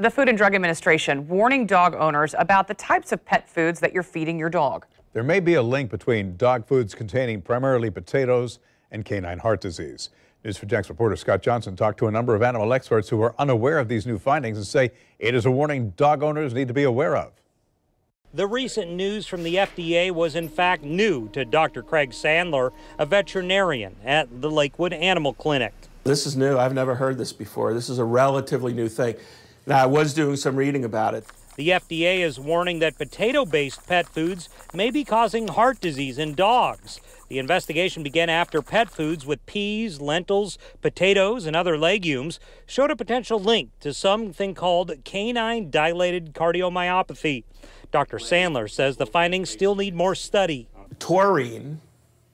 The Food and Drug Administration warning dog owners about the types of pet foods that you're feeding your dog. There may be a link between dog foods containing primarily potatoes and canine heart disease. News4JAX reporter Scott Johnson talked to a number of animal experts who are unaware of these new findings and say it is a warning dog owners need to be aware of. The recent news from the FDA was in fact new to Dr. Craig Sandler, a veterinarian at the Lakewood Animal Clinic. This is new. I've never heard this before. This is a relatively new thing. Now, I was doing some reading about it. The FDA is warning that potato based pet foods may be causing heart disease in dogs. The investigation began after pet foods with peas, lentils, potatoes, and other legumes showed a potential link to something called canine dilated cardiomyopathy. Dr. Sandler says the findings still need more study. Taurine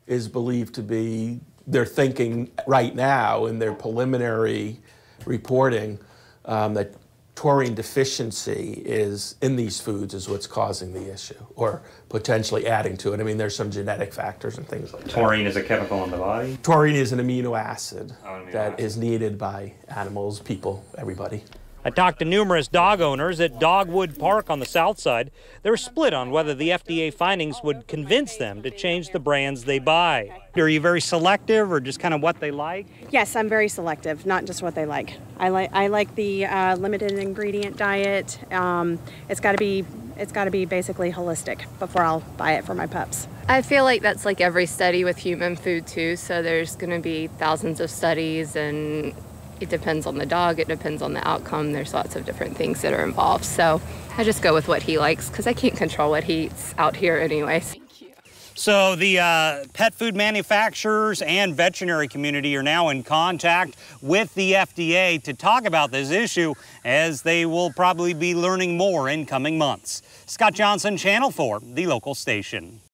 is believed to be, they're thinking right now in their preliminary reporting um, that taurine deficiency is in these foods is what's causing the issue or potentially adding to it. I mean, there's some genetic factors and things like that. Taurine is a chemical in the body? Taurine is an amino acid oh, amino that acid. is needed by animals, people, everybody. I talked to numerous dog owners at Dogwood Park on the south side. They're split on whether the FDA findings would convince them to change the brands they buy. Are you very selective or just kind of what they like? Yes, I'm very selective, not just what they like. I like I like the uh, limited ingredient diet. Um, it's got to be it's got to be basically holistic before I'll buy it for my pups. I feel like that's like every study with human food too. So there's going to be thousands of studies and it depends on the dog, it depends on the outcome. There's lots of different things that are involved. So I just go with what he likes because I can't control what he eats out here anyway. Thank you. So the uh, pet food manufacturers and veterinary community are now in contact with the FDA to talk about this issue as they will probably be learning more in coming months. Scott Johnson, Channel 4, the local station.